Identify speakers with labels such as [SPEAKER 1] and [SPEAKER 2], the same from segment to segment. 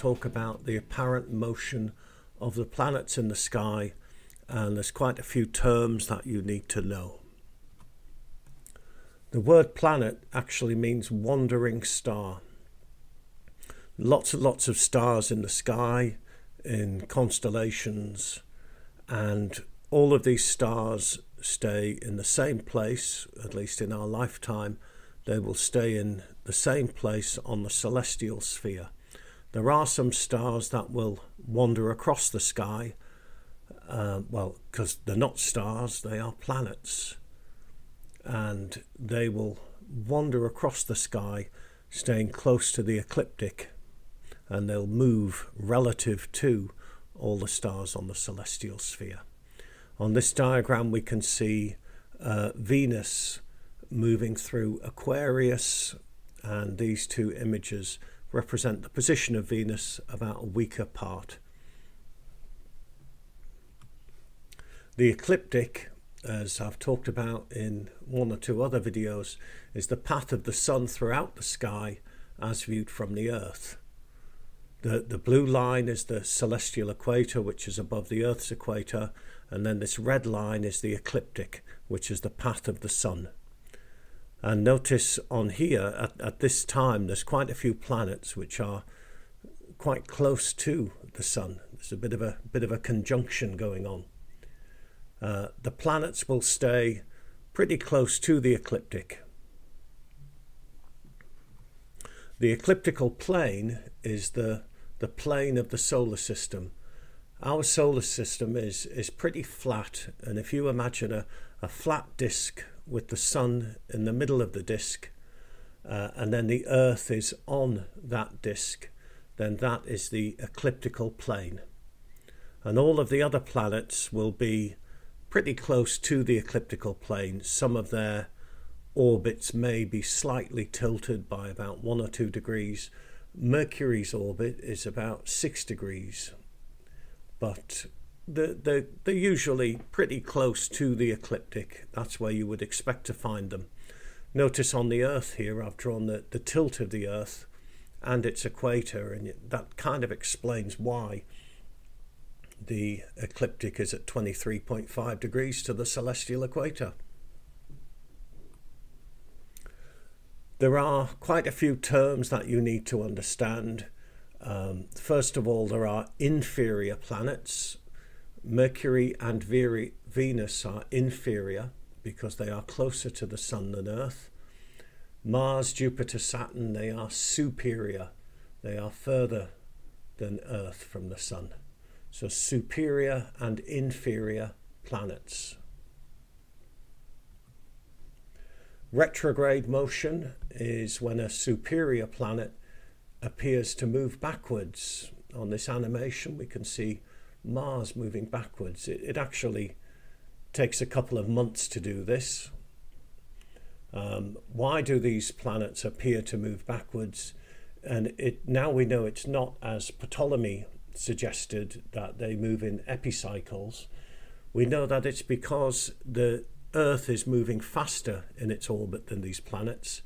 [SPEAKER 1] talk about the apparent motion of the planets in the sky, and there's quite a few terms that you need to know. The word planet actually means wandering star. Lots and lots of stars in the sky, in constellations, and all of these stars stay in the same place, at least in our lifetime. They will stay in the same place on the celestial sphere. There are some stars that will wander across the sky, uh, well, because they're not stars, they are planets. And they will wander across the sky, staying close to the ecliptic, and they'll move relative to all the stars on the celestial sphere. On this diagram, we can see uh, Venus moving through Aquarius, and these two images represent the position of Venus about a weaker part. The ecliptic, as I've talked about in one or two other videos, is the path of the sun throughout the sky as viewed from the Earth. The, the blue line is the celestial equator, which is above the Earth's equator, and then this red line is the ecliptic, which is the path of the sun. And notice on here, at, at this time, there's quite a few planets which are quite close to the sun. There's a bit of a bit of a conjunction going on. Uh, the planets will stay pretty close to the ecliptic. The ecliptical plane is the, the plane of the solar system our solar system is, is pretty flat, and if you imagine a, a flat disk with the sun in the middle of the disk, uh, and then the Earth is on that disk, then that is the ecliptical plane. And all of the other planets will be pretty close to the ecliptical plane. Some of their orbits may be slightly tilted by about one or two degrees. Mercury's orbit is about six degrees but they're, they're, usually pretty close to the ecliptic. That's where you would expect to find them. Notice on the Earth here, I've drawn the, the tilt of the Earth and its equator, and that kind of explains why the ecliptic is at 23.5 degrees to the celestial equator. There are quite a few terms that you need to understand. Um, first of all, there are inferior planets. Mercury and Venus are inferior because they are closer to the Sun than Earth. Mars, Jupiter, Saturn, they are superior. They are further than Earth from the Sun. So, superior and inferior planets. Retrograde motion is when a superior planet appears to move backwards. On this animation, we can see Mars moving backwards. It, it actually takes a couple of months to do this. Um, why do these planets appear to move backwards? And it now we know it's not as Ptolemy suggested that they move in epicycles. We know that it's because the Earth is moving faster in its orbit than these planets.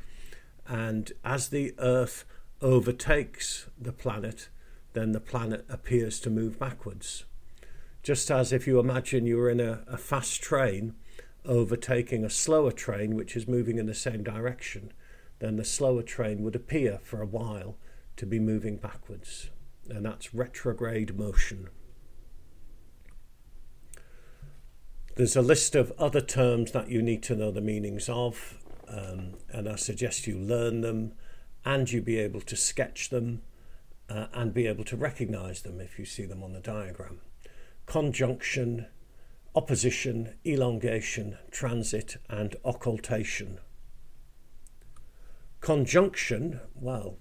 [SPEAKER 1] And as the Earth overtakes the planet, then the planet appears to move backwards. Just as if you imagine you're in a, a fast train overtaking a slower train which is moving in the same direction, then the slower train would appear for a while to be moving backwards. And that's retrograde motion. There's a list of other terms that you need to know the meanings of, um, and I suggest you learn them and you be able to sketch them uh, and be able to recognize them if you see them on the diagram. Conjunction, opposition, elongation, transit, and occultation. Conjunction, well,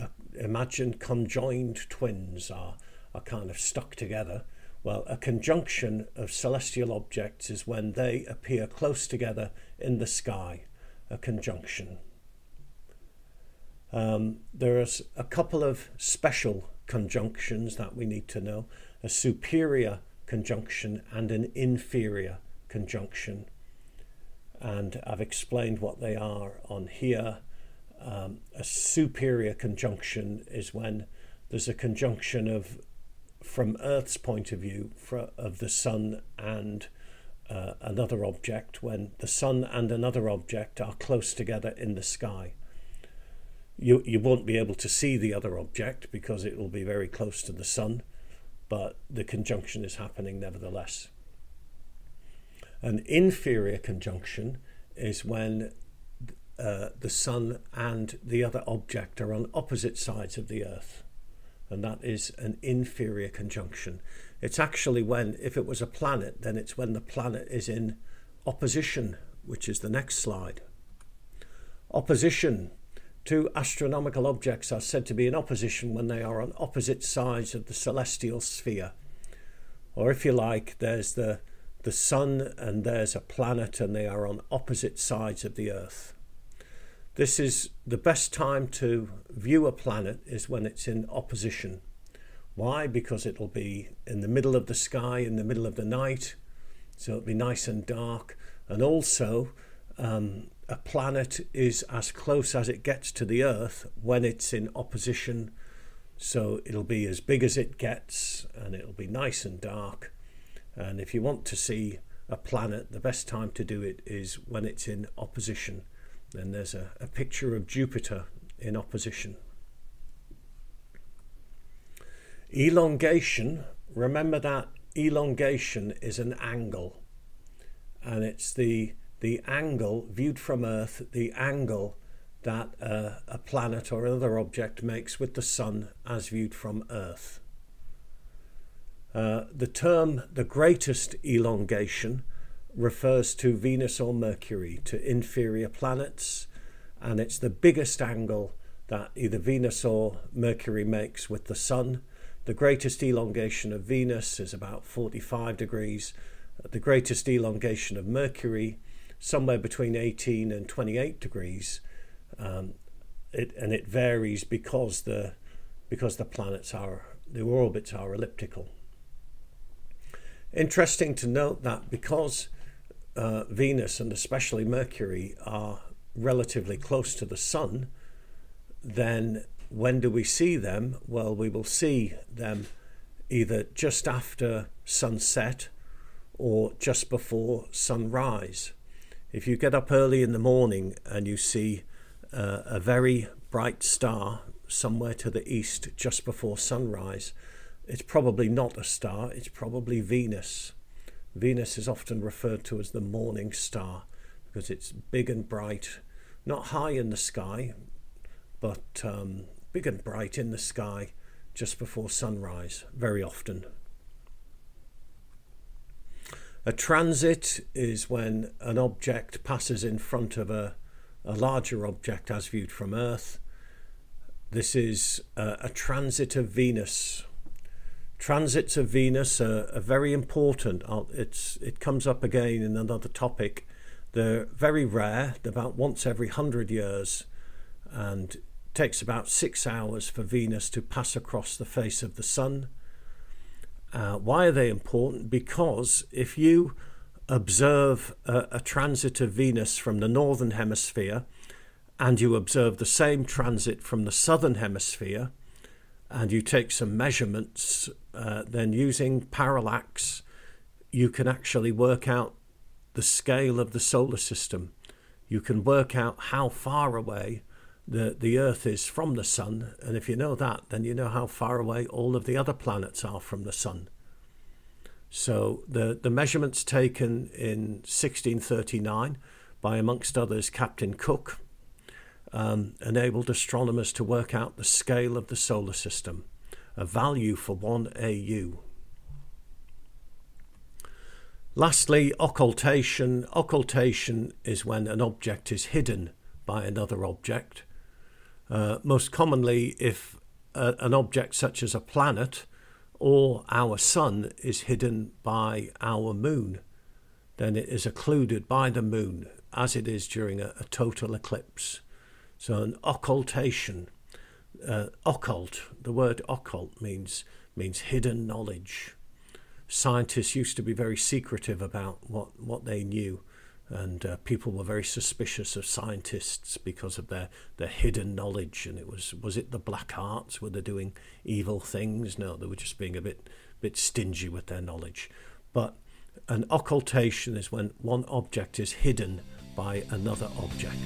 [SPEAKER 1] uh, imagine conjoined twins are, are kind of stuck together. Well, a conjunction of celestial objects is when they appear close together in the sky, a conjunction. Um, there's a couple of special conjunctions that we need to know a superior conjunction and an inferior conjunction. And I've explained what they are on here. Um, a superior conjunction is when there's a conjunction of, from Earth's point of view, for, of the Sun and uh, another object when the Sun and another object are close together in the sky. You, you won't be able to see the other object because it will be very close to the Sun, but the conjunction is happening nevertheless. An inferior conjunction is when uh, the Sun and the other object are on opposite sides of the Earth, and that is an inferior conjunction. It's actually when, if it was a planet, then it's when the planet is in opposition, which is the next slide. Opposition. Two astronomical objects are said to be in opposition when they are on opposite sides of the celestial sphere. Or if you like, there's the, the sun and there's a planet and they are on opposite sides of the earth. This is the best time to view a planet is when it's in opposition. Why? Because it'll be in the middle of the sky, in the middle of the night, so it'll be nice and dark. And also, um, a planet is as close as it gets to the Earth when it's in opposition. So it'll be as big as it gets, and it'll be nice and dark. And if you want to see a planet, the best time to do it is when it's in opposition. Then there's a, a picture of Jupiter in opposition. Elongation, remember that elongation is an angle. And it's the, the angle viewed from Earth, the angle that uh, a planet or another object makes with the Sun as viewed from Earth. Uh, the term the greatest elongation refers to Venus or Mercury, to inferior planets, and it's the biggest angle that either Venus or Mercury makes with the Sun. The greatest elongation of Venus is about 45 degrees. The greatest elongation of Mercury, somewhere between 18 and 28 degrees. Um, it, and it varies because the because the planets are the orbits are elliptical. Interesting to note that because uh, Venus and especially Mercury are relatively close to the Sun, then when do we see them? Well, we will see them either just after sunset or just before sunrise. If you get up early in the morning and you see uh, a very bright star somewhere to the east just before sunrise, it's probably not a star, it's probably Venus. Venus is often referred to as the morning star because it's big and bright, not high in the sky, but um, big and bright in the sky just before sunrise, very often. A transit is when an object passes in front of a, a larger object as viewed from Earth. This is a, transit of Venus transits of Venus are, are very important. It's, it comes up again in another topic. They're very rare, they're about once every hundred years, and takes about six hours for Venus to pass across the face of the Sun. Uh, why are they important? Because if you observe a, a transit of Venus from the northern hemisphere and you observe the same transit from the southern hemisphere, and you take some measurements, uh, then using parallax, you can actually work out the scale of the solar system. You can work out how far away the, the Earth is from the Sun, and if you know that, then you know how far away all of the other planets are from the Sun. So the, the measurements taken in 1639 by, amongst others, Captain Cook um, enabled astronomers to work out the scale of the solar system, a value for 1 AU. Lastly, occultation. Occultation is when an object is hidden by another object. Uh, most commonly, if a, an object such as a planet or our sun is hidden by our moon, then it is occluded by the moon as it is during a, a total eclipse. So an occultation, uh, occult. The word occult means means hidden knowledge. Scientists used to be very secretive about what what they knew, and uh, people were very suspicious of scientists because of their, their hidden knowledge. And it was was it the black arts? Were they doing evil things? No, they were just being a bit bit stingy with their knowledge. But an occultation is when one object is hidden by another object.